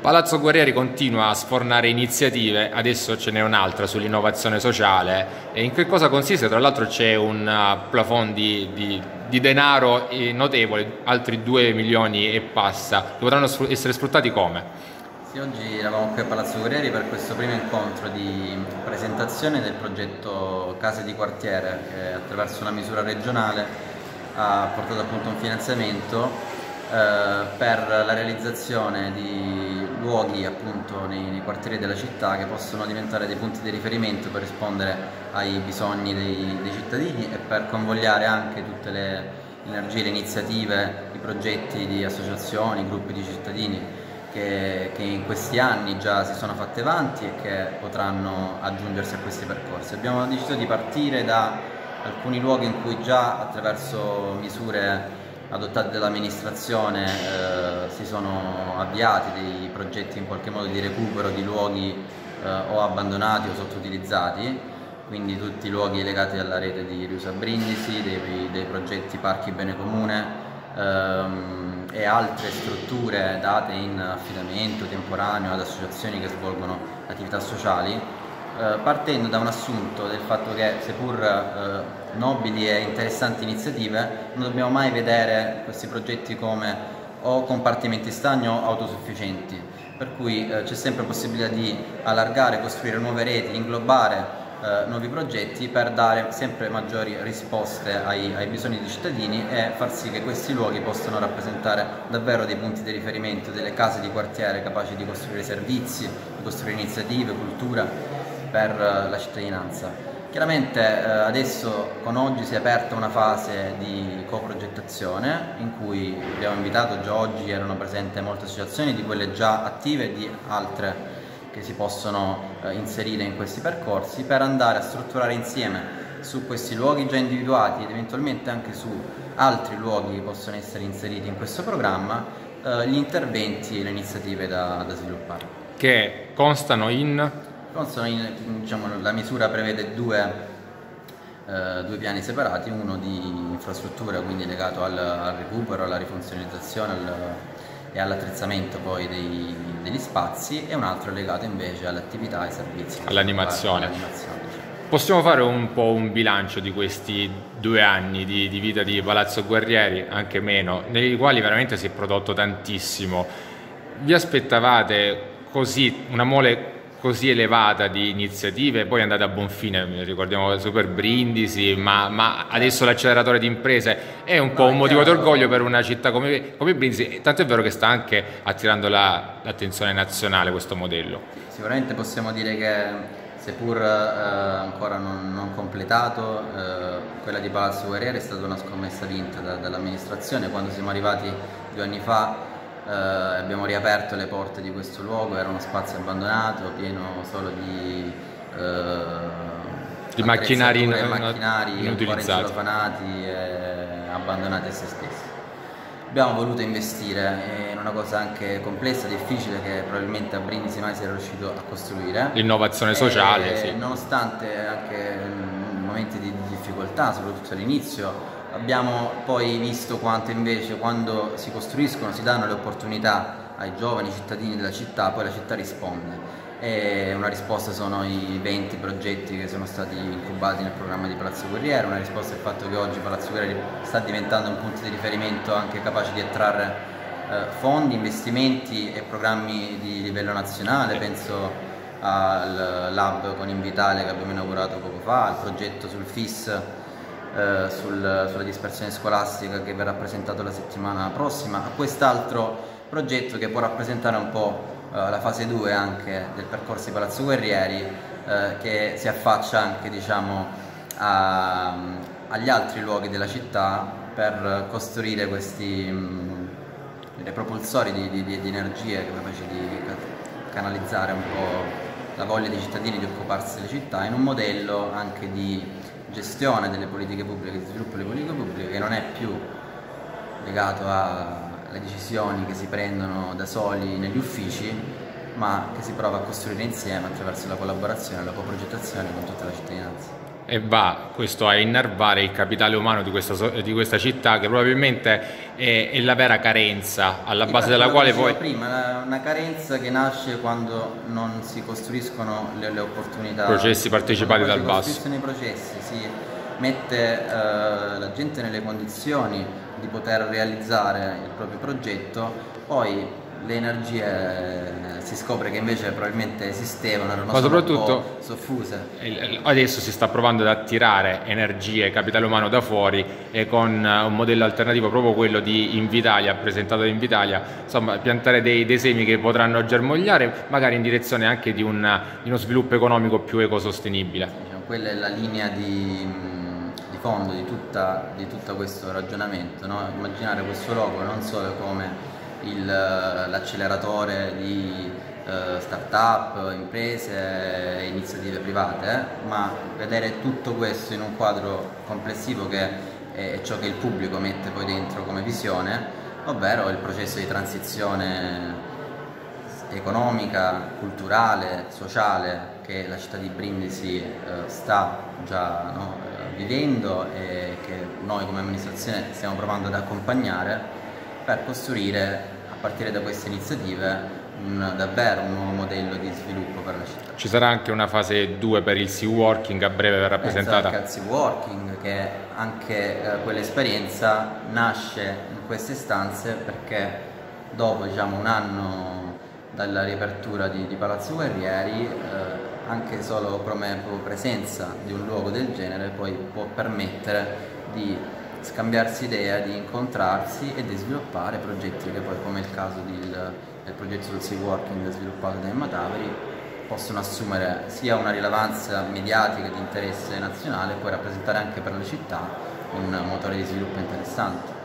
Palazzo Guerrieri continua a sfornare iniziative, adesso ce n'è un'altra sull'innovazione sociale e in che cosa consiste? Tra l'altro c'è un uh, plafond di, di, di, denaro notevole, altri 2 milioni e passa, che potranno essere sfruttati come? Sì, oggi eravamo qui a Palazzo Guerrieri per questo primo incontro di presentazione del progetto Case di Quartiere che attraverso una misura regionale ha portato appunto un finanziamento eh, per la realizzazione di luoghi appunto nei, nei, quartieri della città che possono diventare dei punti di riferimento per rispondere ai bisogni dei, dei cittadini e per convogliare anche tutte le energie, le iniziative, i progetti di associazioni, gruppi di cittadini che, che, in questi anni già si sono fatte avanti e che potranno aggiungersi a questi percorsi. Abbiamo deciso di partire da alcuni luoghi in cui già attraverso misure adottati dall'amministrazione eh, si sono avviati dei progetti in qualche modo di recupero di luoghi eh, o abbandonati o sottoutilizzati, quindi tutti i luoghi legati alla rete di Riusa Brindisi, dei, dei progetti parchi bene comune ehm, e altre strutture date in affidamento temporaneo ad associazioni che svolgono attività sociali eh, partendo da un assunto del fatto che seppur eh, nobili e interessanti iniziative non dobbiamo mai vedere questi progetti come o compartimenti stagni o autosufficienti, per cui eh, c'è sempre possibilità di allargare, costruire nuove reti, inglobare eh, nuovi progetti per dare sempre maggiori risposte ai, ai, bisogni dei cittadini e far sì che questi luoghi possano rappresentare davvero dei punti di riferimento, delle case di quartiere capaci di costruire servizi, di costruire iniziative, cultura per eh, la cittadinanza. Chiaramente eh, adesso con oggi si è aperta una fase di coprogettazione in cui abbiamo invitato già oggi, erano presenti molte associazioni, di quelle già attive e di altre che si possono eh, inserire in questi percorsi per andare a strutturare insieme su questi luoghi già individuati ed eventualmente anche su altri luoghi che possono essere inseriti in questo programma gli interventi e le iniziative da, da sviluppare. Che constano in, diciamo, la misura prevede due, eh, due, piani separati, uno di infrastruttura, quindi legato al, al recupero, alla rifunzionalizzazione al, e all'attrezzamento poi dei, degli spazi e un altro legato invece all'attività e ai servizi. All'animazione. Possiamo fare un po' un bilancio di questi due anni di, di vita di Palazzo Guerrieri, anche meno, nei quali veramente si è prodotto tantissimo. Vi aspettavate così una mole così elevata di iniziative, poi è andata a buon fine, ricordiamo Super Brindisi, ma, ma adesso l'acceleratore di imprese è un po' un motivo d'orgoglio per una città come, come Brindisi, tanto è vero che sta anche attirando la, l'attenzione nazionale questo modello. Sicuramente possiamo dire che seppur eh, ancora non, non completato, eh, quella di Palazzo Guerriere è stata una scommessa vinta da, dall'amministrazione quando siamo arrivati due anni fa eh, abbiamo riaperto le porte di questo luogo, era uno spazio abbandonato, pieno solo di, eh, di macchinari, in, macchinari inutilizzati e abbandonati a se stessi. Abbiamo voluto investire in una cosa anche complessa, difficile, che probabilmente a Brindisi mai si era riuscito a costruire. L'innovazione sociale, sì. Nonostante anche momenti di difficoltà, soprattutto all'inizio, abbiamo poi visto quanto invece quando si costruiscono, si danno le opportunità ai giovani cittadini della città, poi la città risponde. E una risposta sono i 20 progetti che sono stati incubati nel programma di Palazzo Guerriero, una risposta è il fatto che oggi Palazzo Guerriero sta diventando un punto di riferimento anche capace di attrarre eh, fondi, investimenti e programmi di livello nazionale, penso al lab con Invitale che abbiamo inaugurato poco fa, al progetto sul FIS eh, sul, sulla dispersione scolastica che verrà presentato la settimana prossima, a quest'altro progetto che può rappresentare un po' eh, la fase 2 anche del percorso di Palazzo Guerrieri eh, che si affaccia anche diciamo, a, agli altri luoghi della città per costruire questi mh, mm, propulsori di, di, di, energie capaci di canalizzare un po' la voglia dei cittadini di occuparsi delle città in un modello anche di gestione delle politiche pubbliche, di sviluppo delle politiche pubbliche che non è più legato alle decisioni che si prendono da soli negli uffici ma che si prova a costruire insieme attraverso la collaborazione e la coprogettazione con tutta la cittadinanza. E va questo a innervare il capitale umano di questa, di questa città che probabilmente è, è, la vera carenza alla base della quale poi... prima, una carenza che nasce quando non si costruiscono le, le opportunità. Processi partecipati dal basso. Si costruiscono i processi, si mette eh, la gente nelle condizioni di poter realizzare il proprio progetto, poi le energie eh, si scopre che invece probabilmente esistevano, erano Ma soprattutto soffuse. Adesso si sta provando ad attirare energie, capitale umano da fuori e con eh, un modello alternativo proprio quello di Invitalia, presentato da Invitalia, insomma piantare dei, dei semi che potranno germogliare magari in direzione anche di, un, di uno sviluppo economico più ecosostenibile. Diciamo, quella è la linea di, di fondo di, tutta, di tutto questo ragionamento, no? immaginare questo logo non solo come l'acceleratore di uh, start-up, imprese iniziative private, eh? ma vedere tutto questo in un quadro complessivo che è ciò che il pubblico mette poi dentro come visione, ovvero il processo di transizione economica, culturale, sociale che la città di Brindisi eh, sta già no, eh, vivendo e che noi come amministrazione stiamo provando ad accompagnare per costruire partire da queste iniziative un, davvero un nuovo modello di sviluppo per la città. Ci sarà anche una fase 2 per il Sea Working, a breve verrà presentata. Esatto, il Sea Working, che anche eh, quell'esperienza nasce in queste stanze perché dopo diciamo, un anno dalla riapertura di, di Palazzo Guerrieri, eh, anche solo come presenza di un luogo del genere poi può permettere di scambiarsi idea, di incontrarsi e di sviluppare progetti che poi come il caso del, del progetto del Sea Working sviluppato da Emma Taveri possono assumere sia una rilevanza mediatica di interesse nazionale e poi rappresentare anche per la città un motore di sviluppo interessante.